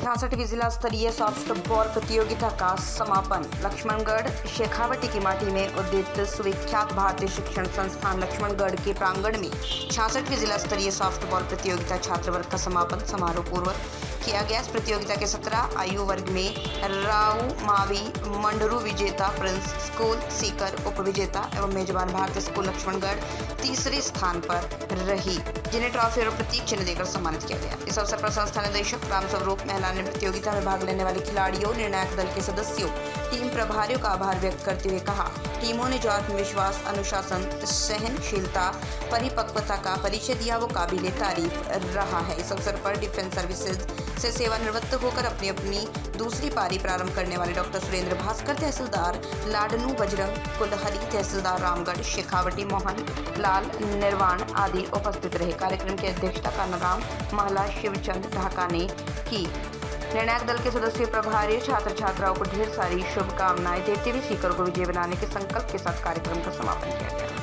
छियासठवीं जिला स्तरीय सॉफ्ट बॉल प्रतियोगिता का समापन। लक्ष्मणगढ़, शेखावटी की माटी में उद्दित सुविख्यात भारतीय शिक्षण संस्थान लक्ष्मणगढ़ के प्रांगण में छियासठवीं जिला स्तरीय सॉफ्ट बॉल प्रतियोगिता छात्र वर्ग का समापन समारोह पूर्वक किया गया इस प्रतियोगिता के सत्रह आयु वर्ग में राउ मावी, मंडरू विजेता, प्रिंस स्कूल, सीकर उप विजेता एवं मेजबान भारतीय स्कूल लक्ष्मणगढ़ तीसरे स्थान पर रही, जिन्हें ट्रॉफी और प्रतीक चिन्ह देकर सम्मानित किया गया। इस अवसर पर संस्था निदेशक राम स्वरूप महिला ने प्रतियोगिता में भाग लेने वाले खिलाड़ियों, निर्णायक दल के सदस्यों, टीम प्रभारियों का आभार व्यक्त करते हुए कहा। टीमों ने जो आत्मविश्वास, अनुशासन, सहनशीलता, परिपक्वता का परिचय दिया, वो काबिल तारीफ़ रहा है। इस अवसर पर डिफेंस सर्विसेज़ से सेवानिवृत्त होकर अपनी अपनी दूसरी पारी प्रारंभ करने वाले डॉक्टर सुरेंद्र भास्कर, तहसीलदार लाडनू बजरंग, कुलहरी तहसीलदार रामगढ़, शेखावटी मोहन, लाल निर्वाण आदि उपस्थित रहे। कार्यक्रम की अध्यक्षता का नाम महला शिवचंद ढाका ने की। निर्णायक दल के सदस्य, प्रभारी छात्र छात्राओं को ढेर सारी शुभकामनाएँ देते हुए सीकर को विजय बनाने के संकल्प के साथ कार्यक्रम का समापन किया गया।